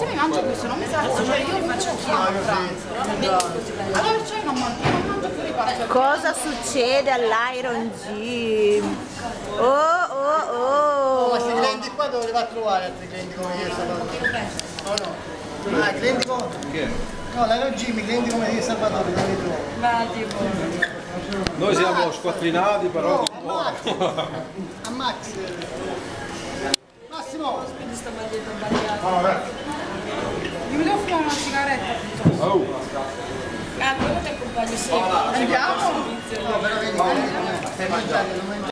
se mi mangio questo non mi sa cioè io faccio anch'io a pranzo. Allora perciò io non mangio, io non mangio più i pasti. Cosa succede all'Iron Gym? Oh oh oh! Ma questi clienti qua dove va a trovare altri clienti come io Salvatore? No, no. Ah, clienti come... No, l'Aero Gym, i clienti come io Salvatore, non li trovo. Noi siamo squattrinati però. No, a Max. A Max. Massimo. Questa maglietta sbagliata. Oh, Ah, quello che accompagno sempre. Andiamo? No, però vedi, stai mangiando, non mangiare.